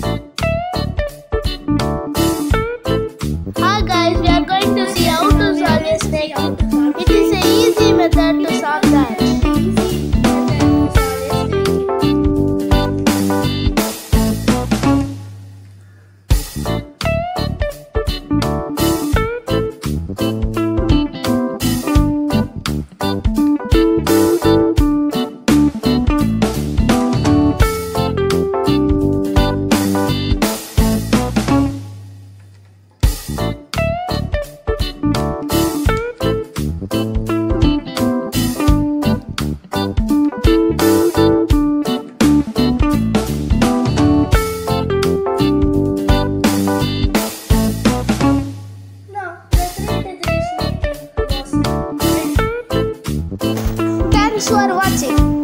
Hi guys, thanks for watching